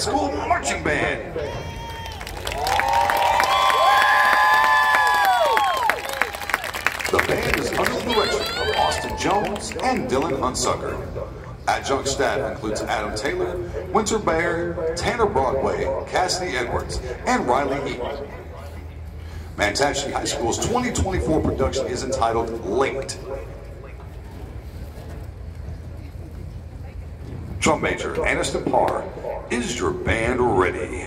School Marching Band. The band is under the direction of Austin Jones and Dylan Hunsucker. Adjunct staff includes Adam Taylor, Winter Bayer, Tanner Broadway, Cassidy Edwards, and Riley Eaton. Mantachie High School's 2024 production is entitled Linked. Drum major Aniston Parr, is your band ready?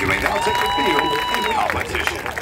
You may now take the field in competition.